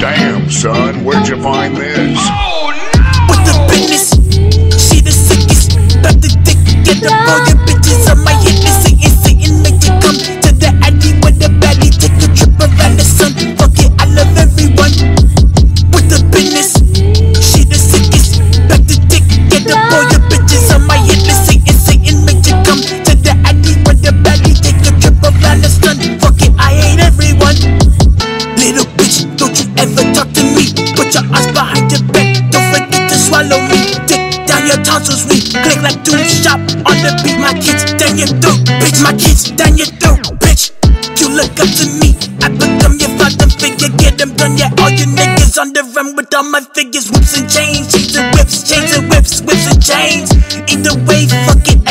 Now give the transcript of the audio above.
Damn, son, where'd you find this? with the business. She the sickest, about to get all your tonsils, we click like doom shop on the beat. My kids down your throat, bitch. My kids down your throat, bitch. You look up to me, I become your father figure. Get them done, yeah. All you niggas on the run with all my figures, whips and chains, chains and whips, chains and whips, whips and chains. Either way, fuck it,